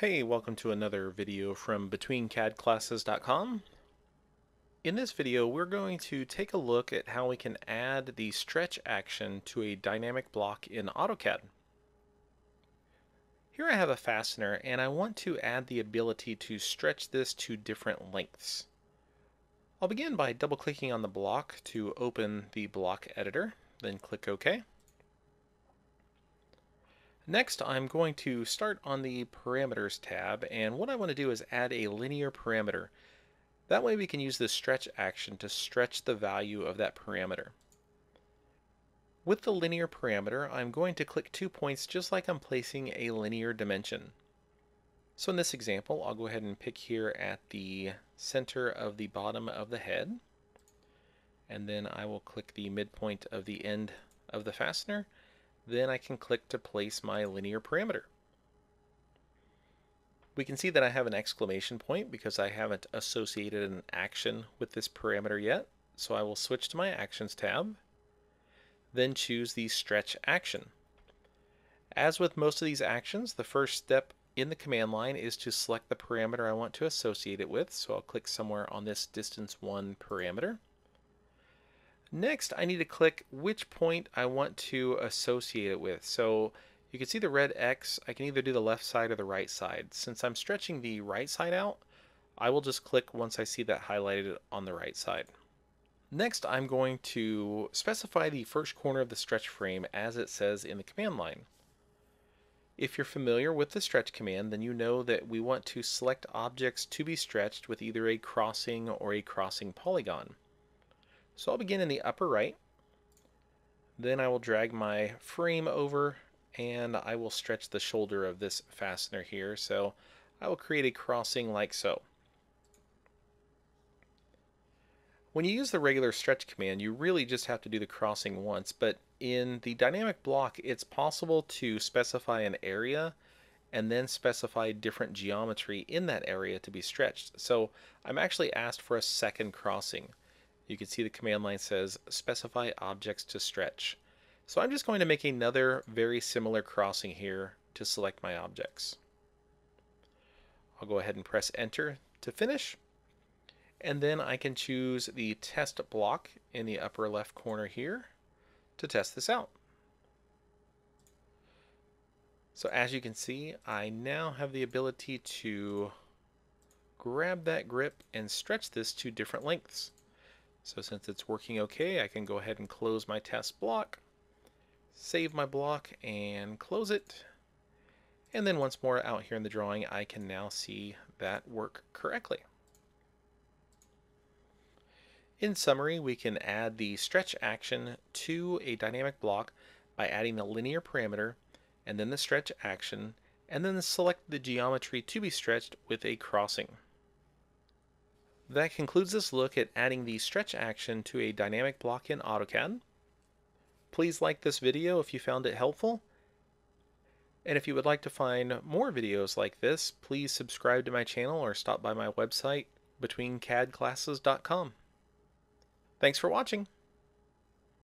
Hey, welcome to another video from BetweenCADClasses.com. In this video, we're going to take a look at how we can add the stretch action to a dynamic block in AutoCAD. Here I have a fastener and I want to add the ability to stretch this to different lengths. I'll begin by double clicking on the block to open the block editor, then click OK. Next, I'm going to start on the Parameters tab, and what I want to do is add a linear parameter. That way we can use the stretch action to stretch the value of that parameter. With the linear parameter, I'm going to click two points just like I'm placing a linear dimension. So in this example, I'll go ahead and pick here at the center of the bottom of the head, and then I will click the midpoint of the end of the fastener, then I can click to place my linear parameter. We can see that I have an exclamation point because I haven't associated an action with this parameter yet. So I will switch to my Actions tab, then choose the Stretch action. As with most of these actions, the first step in the command line is to select the parameter I want to associate it with. So I'll click somewhere on this distance 1 parameter. Next, I need to click which point I want to associate it with. So you can see the red X, I can either do the left side or the right side. Since I'm stretching the right side out, I will just click once I see that highlighted on the right side. Next, I'm going to specify the first corner of the stretch frame as it says in the command line. If you're familiar with the stretch command, then you know that we want to select objects to be stretched with either a crossing or a crossing polygon. So I'll begin in the upper right. Then I will drag my frame over and I will stretch the shoulder of this fastener here. So I will create a crossing like so. When you use the regular stretch command, you really just have to do the crossing once, but in the dynamic block, it's possible to specify an area and then specify different geometry in that area to be stretched. So I'm actually asked for a second crossing you can see the command line says specify objects to stretch. So I'm just going to make another very similar crossing here to select my objects. I'll go ahead and press enter to finish. And then I can choose the test block in the upper left corner here to test this out. So as you can see, I now have the ability to grab that grip and stretch this to different lengths. So since it's working okay, I can go ahead and close my test block, save my block and close it. And then once more out here in the drawing, I can now see that work correctly. In summary, we can add the stretch action to a dynamic block by adding the linear parameter and then the stretch action and then select the geometry to be stretched with a crossing. That concludes this look at adding the stretch action to a dynamic block in AutoCAD. Please like this video if you found it helpful. And if you would like to find more videos like this, please subscribe to my channel or stop by my website, betweencadclasses.com. Thanks for watching.